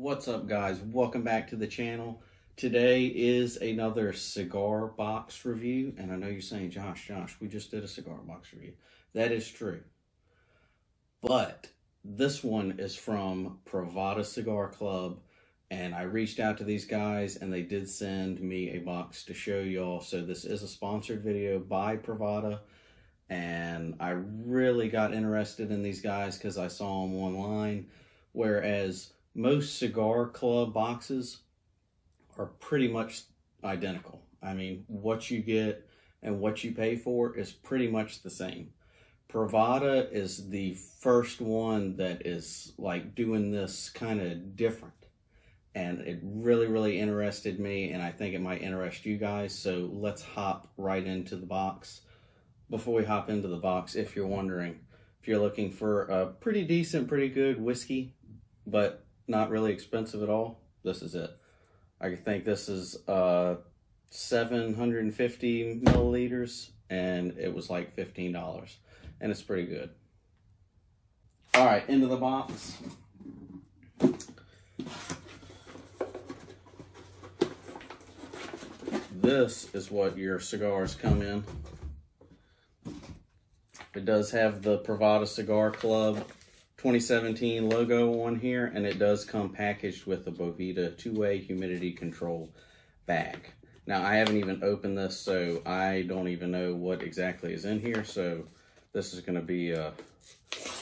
What's up guys? Welcome back to the channel. Today is another cigar box review. And I know you're saying, Josh, Josh, we just did a cigar box review. That is true. But this one is from Privada Cigar Club. And I reached out to these guys and they did send me a box to show y'all. So this is a sponsored video by Privada. And I really got interested in these guys because I saw them online. Whereas most cigar club boxes are pretty much identical. I mean, what you get and what you pay for is pretty much the same. Privada is the first one that is like doing this kind of different. And it really, really interested me, and I think it might interest you guys. So let's hop right into the box. Before we hop into the box, if you're wondering, if you're looking for a pretty decent, pretty good whiskey, but not really expensive at all, this is it. I think this is uh, 750 milliliters and it was like $15 and it's pretty good. All right, into the box. This is what your cigars come in. It does have the Privada Cigar Club 2017 logo on here, and it does come packaged with a Boveda two-way humidity control bag. Now, I haven't even opened this, so I don't even know what exactly is in here, so this is going to be a,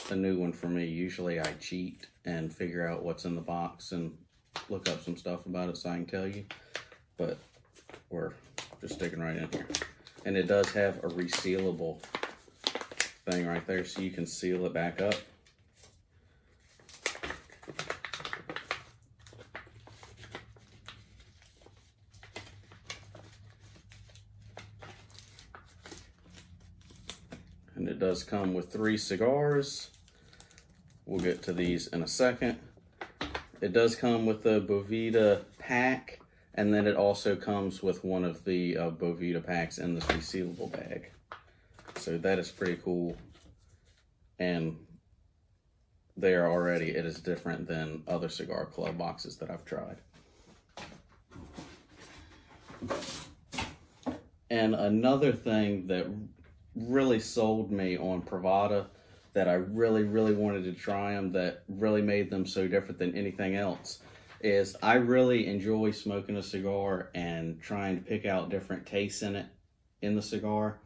a new one for me. Usually I cheat and figure out what's in the box and look up some stuff about it so I can tell you, but we're just sticking right in here. And it does have a resealable thing right there, so you can seal it back up. Does come with three cigars. We'll get to these in a second. It does come with the Boveda pack, and then it also comes with one of the uh, Boveda packs in this resealable bag. So that is pretty cool. And there already, it is different than other cigar club boxes that I've tried. And another thing that really sold me on Privada that I really, really wanted to try them that really made them so different than anything else is I really enjoy smoking a cigar and trying to pick out different tastes in it in the cigar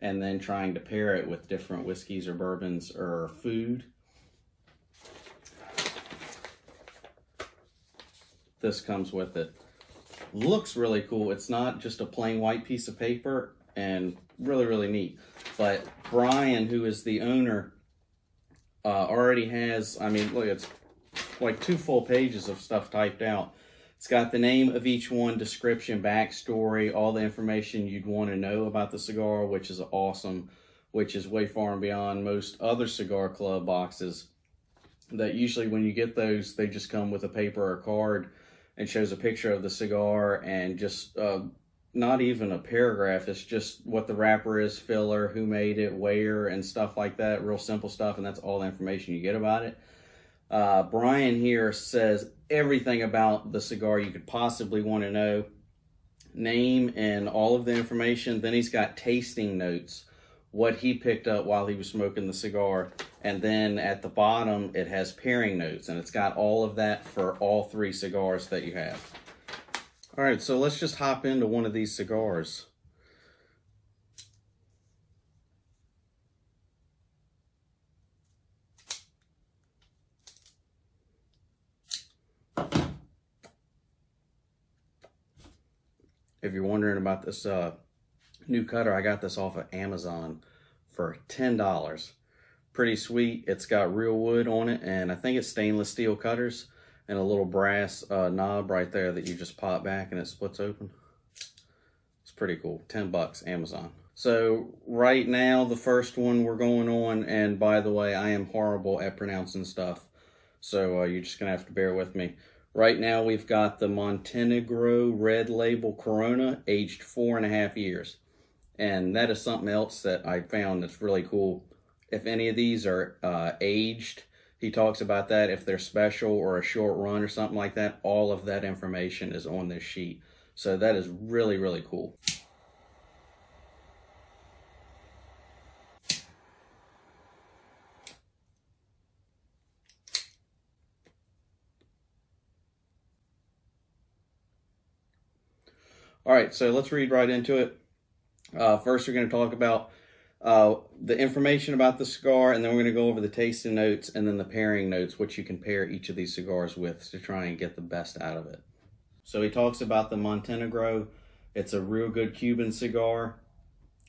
and then trying to pair it with different whiskeys or bourbons or food. This comes with it. Looks really cool. It's not just a plain white piece of paper and really, really neat. But Brian, who is the owner, uh, already has, I mean, look, it's like two full pages of stuff typed out. It's got the name of each one, description, backstory, all the information you'd want to know about the cigar, which is awesome, which is way far and beyond most other cigar club boxes that usually when you get those, they just come with a paper or card and shows a picture of the cigar and just uh, not even a paragraph. It's just what the wrapper is, filler, who made it, where, and stuff like that. Real simple stuff, and that's all the information you get about it. Uh, Brian here says everything about the cigar you could possibly want to know. Name and all of the information. Then he's got tasting notes, what he picked up while he was smoking the cigar. And then at the bottom, it has pairing notes, and it's got all of that for all three cigars that you have. All right, so let's just hop into one of these cigars. If you're wondering about this uh, new cutter, I got this off of Amazon for $10. Pretty sweet. It's got real wood on it, and I think it's stainless steel cutters and a little brass uh, knob right there that you just pop back and it splits open. It's pretty cool. 10 bucks, Amazon. So right now, the first one we're going on, and by the way, I am horrible at pronouncing stuff. So uh, you're just going to have to bear with me. Right now, we've got the Montenegro Red Label Corona, aged four and a half years. And that is something else that I found that's really cool. If any of these are uh, aged, He talks about that if they're special or a short run or something like that. All of that information is on this sheet. So that is really, really cool. All right, so let's read right into it. Uh, first, we're going to talk about uh, the information about the cigar, and then we're going to go over the tasting notes and then the pairing notes, which you can pair each of these cigars with to try and get the best out of it. So he talks about the Montenegro. It's a real good Cuban cigar,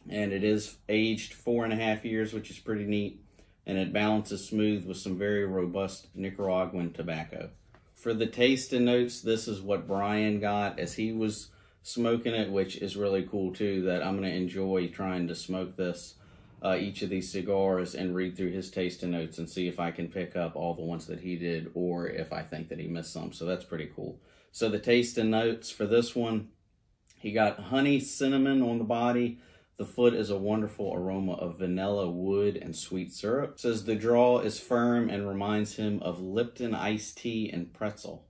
and it is aged four and a half years, which is pretty neat, and it balances smooth with some very robust Nicaraguan tobacco. For the taste and notes, this is what Brian got as he was smoking it, which is really cool too. That I'm going to enjoy trying to smoke this, uh, each of these cigars, and read through his tasting notes and see if I can pick up all the ones that he did, or if I think that he missed some. So that's pretty cool. So the tasting notes for this one, he got honey, cinnamon on the body. The foot is a wonderful aroma of vanilla, wood, and sweet syrup. Says the draw is firm and reminds him of Lipton iced tea and pretzel.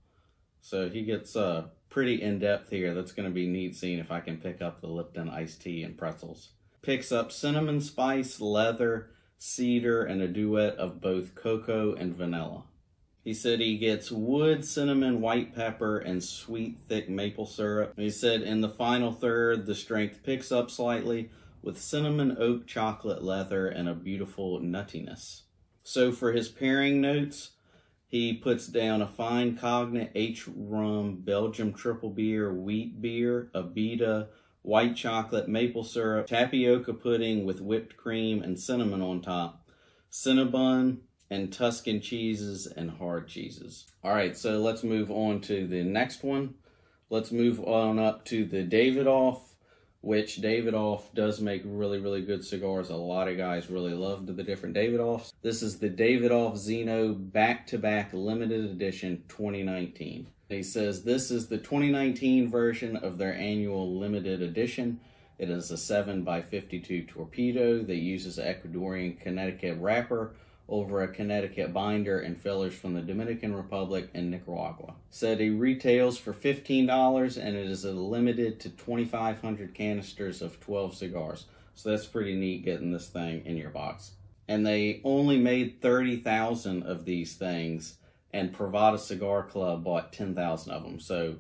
So he gets uh, pretty in-depth here. That's going to be neat seeing if I can pick up the Lipton iced tea and pretzels. Picks up cinnamon spice, leather, cedar, and a duet of both cocoa and vanilla. He said he gets wood, cinnamon, white pepper, and sweet, thick maple syrup. He said in the final third, the strength picks up slightly with cinnamon, oak, chocolate, leather, and a beautiful nuttiness. So for his pairing notes, he puts down a fine cognac H rum, Belgium triple beer, wheat beer, Abita, white chocolate, maple syrup, tapioca pudding with whipped cream and cinnamon on top, cinnabon, and Tuscan cheeses and hard cheeses. All right, so let's move on to the next one. Let's move on up to the Davidoff which Davidoff does make really, really good cigars. A lot of guys really love the different Davidoffs. This is the Davidoff Zino back-to-back limited edition 2019. He says this is the 2019 version of their annual limited edition. It is a 7 by 52 torpedo that uses Ecuadorian Connecticut wrapper over a Connecticut binder and fillers from the Dominican Republic and Nicaragua. Said he retails for $15 and it is limited to 2,500 canisters of 12 cigars. So that's pretty neat getting this thing in your box. And they only made 30,000 of these things and Privada Cigar Club bought 10,000 of them. So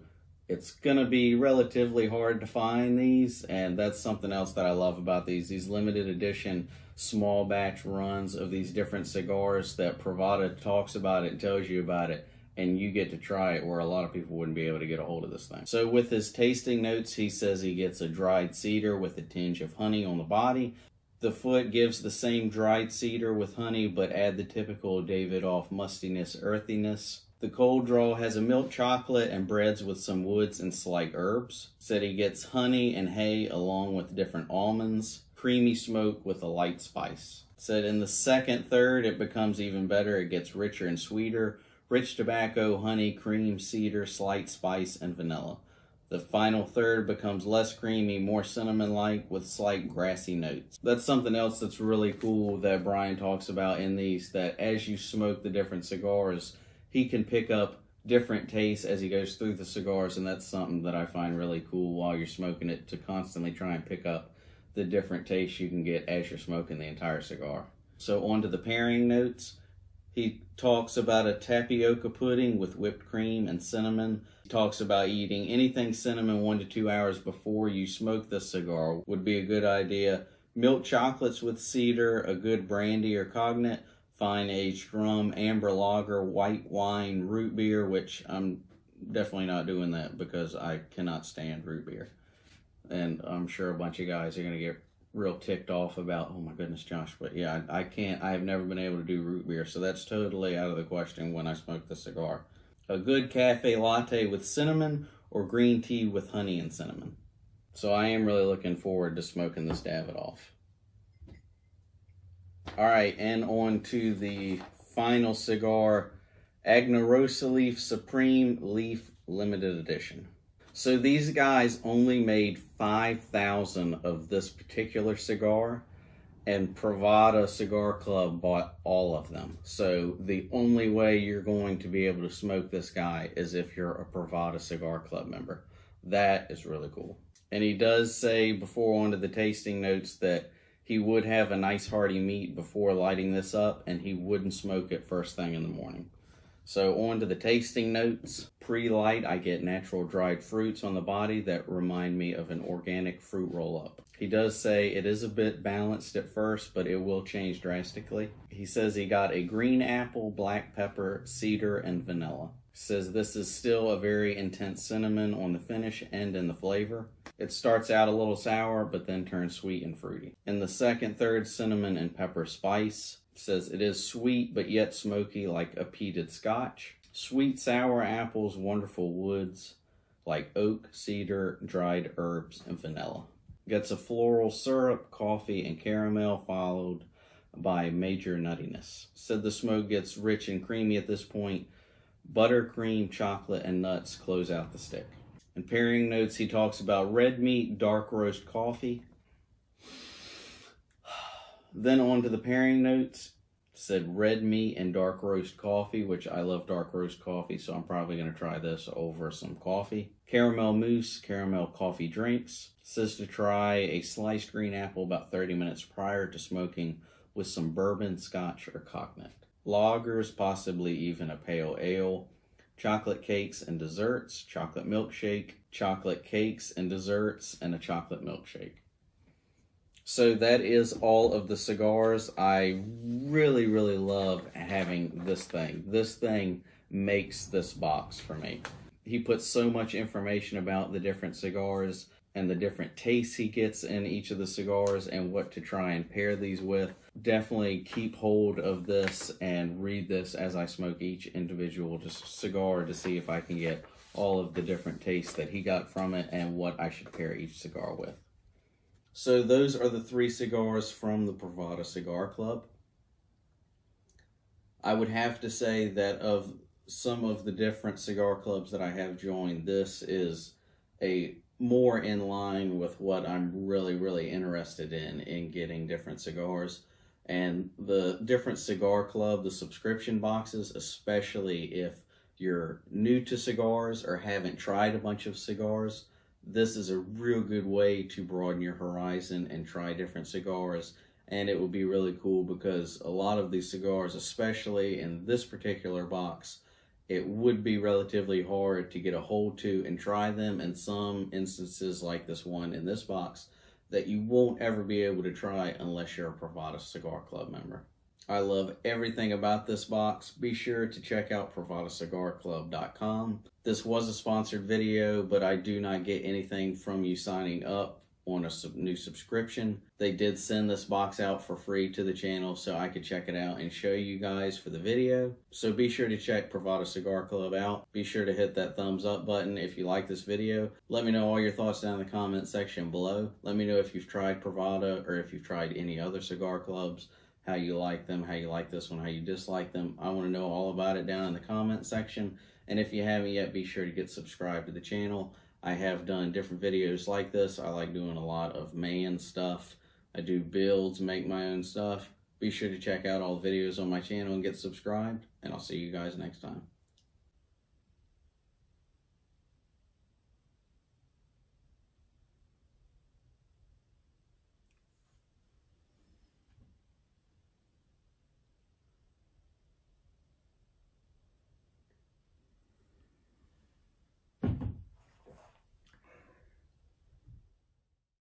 it's going to be relatively hard to find these and that's something else that I love about these. These limited edition small batch runs of these different cigars that Privada talks about it and tells you about it and you get to try it where a lot of people wouldn't be able to get a hold of this thing. So with his tasting notes, he says he gets a dried cedar with a tinge of honey on the body. The foot gives the same dried cedar with honey, but add the typical Davidoff mustiness, earthiness. The cold draw has a milk chocolate and breads with some woods and slight herbs. Said he gets honey and hay along with different almonds creamy smoke with a light spice. Said in the second third, it becomes even better. It gets richer and sweeter. Rich tobacco, honey, cream, cedar, slight spice, and vanilla. The final third becomes less creamy, more cinnamon-like with slight grassy notes. That's something else that's really cool that Brian talks about in these, that as you smoke the different cigars, he can pick up different tastes as he goes through the cigars, and that's something that I find really cool while you're smoking it to constantly try and pick up the different tastes you can get as you're smoking the entire cigar. So on to the pairing notes. He talks about a tapioca pudding with whipped cream and cinnamon. He talks about eating anything cinnamon one to two hours before you smoke the cigar would be a good idea. Milk chocolates with cedar, a good brandy or cognac, fine aged rum, amber lager, white wine, root beer, which I'm definitely not doing that because I cannot stand root beer and I'm sure a bunch of guys are going to get real ticked off about, oh my goodness, Josh. But yeah, I, I, can't, I have never been able to do root beer, so that's totally out of the question when I smoke the cigar. A good cafe latte with cinnamon or green tea with honey and cinnamon. So I am really looking forward to smoking this Davidoff. All right, and on to the final cigar, Aganorsa Leaf Supreme Leaf Limited Edition. So these guys only made 5,000 of this particular cigar, and Privada Cigar Club bought all of them. So the only way you're going to be able to smoke this guy is if you're a Privada Cigar Club member. That is really cool. And he does say before onto the tasting notes that he would have a nice hearty meat before lighting this up and he wouldn't smoke it first thing in the morning. So on to the tasting notes. Pre-light, I get natural dried fruits on the body that remind me of an organic fruit roll-up. He does say it is a bit balanced at first, but it will change drastically. He says he got a green apple, black pepper, cedar, and vanilla. Says this is still a very intense cinnamon on the finish and in the flavor. It starts out a little sour, but then turns sweet and fruity. In the second, third, cinnamon and pepper spice. Says it is sweet, but yet smoky like a peated scotch. Sweet sour apples, wonderful woods like oak, cedar, dried herbs, and vanilla. Gets a floral syrup, coffee, and caramel, followed by major nuttiness. Said the smoke gets rich and creamy at this point. Buttercream, chocolate, and nuts close out the stick. In pairing notes, he talks about red meat, dark roast coffee. Then on to the pairing notes. Said red meat and dark roast coffee, which I love dark roast coffee, so I'm probably going to try this over some coffee. Caramel mousse, caramel coffee drinks. Says to try a sliced green apple about 30 minutes prior to smoking with some bourbon, scotch, or cognac. Lagers, possibly even a pale ale. Chocolate cakes and desserts, chocolate milkshake, chocolate cakes and desserts, and a chocolate milkshake. So that is all of the cigars. I really, really love having this thing. This thing makes this box for me. He puts so much information about the different cigars and the different tastes he gets in each of the cigars and what to try and pair these with. Definitely keep hold of this and read this as I smoke each individual just cigar to see if I can get all of the different tastes that he got from it and what I should pair each cigar with. So those are the three cigars from the Privada Cigar Club. I would have to say that of some of the different cigar clubs that I have joined, this is a more in line with what I'm really, really interested in, in getting different cigars. And the different cigar club, the subscription boxes, especially if you're new to cigars or haven't tried a bunch of cigars, this is a real good way to broaden your horizon and try different cigars. And it would be really cool because a lot of these cigars, especially in this particular box, it would be relatively hard to get a hold to and try them in some instances like this one in this box that you won't ever be able to try unless you're a Privada Cigar Club member. I love everything about this box. Be sure to check out PrivadaCigarClub.com. This was a sponsored video, but I do not get anything from you signing up on a sub new subscription. They did send this box out for free to the channel so I could check it out and show you guys for the video. So be sure to check Privada Cigar Club out. Be sure to hit that thumbs up button if you like this video. Let me know all your thoughts down in the comment section below. Let me know if you've tried Privada or if you've tried any other cigar clubs how you like them, how you like this one, how you dislike them. I want to know all about it down in the comment section. And if you haven't yet, be sure to get subscribed to the channel. I have done different videos like this. I like doing a lot of man stuff. I do builds, make my own stuff. Be sure to check out all the videos on my channel and get subscribed, and I'll see you guys next time.